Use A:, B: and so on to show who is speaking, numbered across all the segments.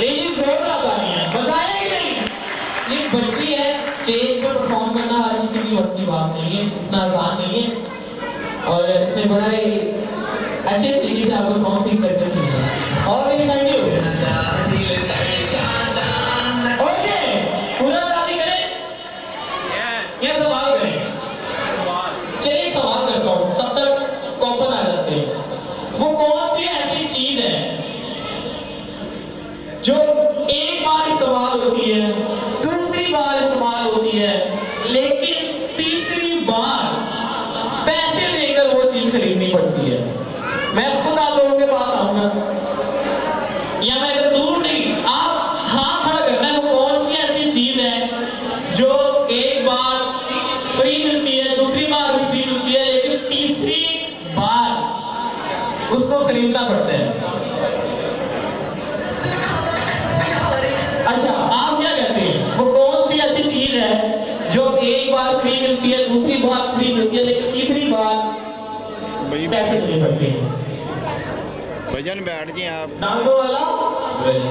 A: लेकिन जोरदार तालियाँ बजाया ही। नहीं? ये बच्ची है स्टेज पर परफॉर्म करना हर किसी की बस की बात नहीं है, उतना आसान नहीं है। और इसने बड़ा ही अच्छे तरीके से आपको सॉन्ग सिंग करके सुना और ये थैंक यू ओके पूरा ताली करें। ये सवाल करें चलिए एक सवाल करता हूँ तब तक कॉपन आ जाते हैं वो कौन सी ऐसी चीज़ है जो एक बार इस्तेमाल होती है, दूसरी बार इस्तेमाल होती है, लेकिन तीसरी बार पैसे लेकर वो चीज़ खरीदनी पड़ती है। मैं खुद आप लोगों के पास आऊँगा। या मैं अगर दूर से ही आप हाथ खड़ा करना है कौन सी ऐसी चीज़ है जो एक बार फ्री मिलती है, दूसरी बार भी फ्री मिलती है, लेकिन तीसरी बार उसको खरीदना पड़ता है। बार फ्री मिलती है दूसरी बार फ्री मिलती है लेकिन तीसरी बार पैसे देने पड़ते हैं।
B: भजन बैठ जी आप।
A: दांतों वाला ब्रश।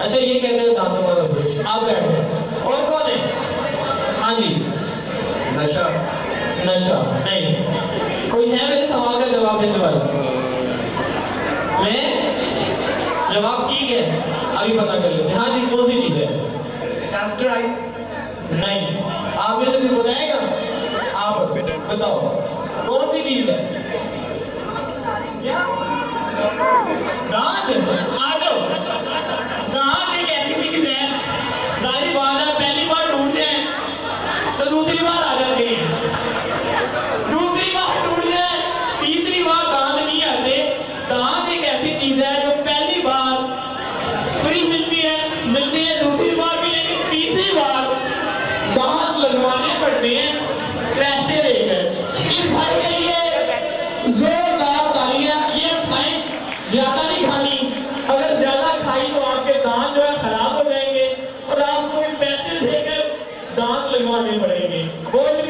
A: अच्छा ये कहते हैं दांतों वाला ब्रश? आप बैठ जाए। और कौन है? हाँ जी।
C: नशा।
A: नशा। नहीं। कोई है मेरे सवाल का जवाब देने वाला? मैं? जवाब ठीक है। अभी पता कर लेते हैं। हाँ जी कौन सी चीज़ है? नहीं। आप में से कोई बताएगा आप बताओ, कौन सी चीज़ है? दांत? आ जाओ। दांत एक ऐसी चीज़ है सारी बात है, पहली बार टूट जाए तो दूसरी बार आ जाते हैं। दूसरी बार टूट जाए, तीसरी बार दांत नहीं आते। दांत एक ऐसी चीज़ है जो पहली बार फ्री मिलती है मिलती है खाई तो आपके दान जो है खराब हो जाएँगे और आपको भी पैसे देकर दान लगवाने पड़ेंगे। बहुत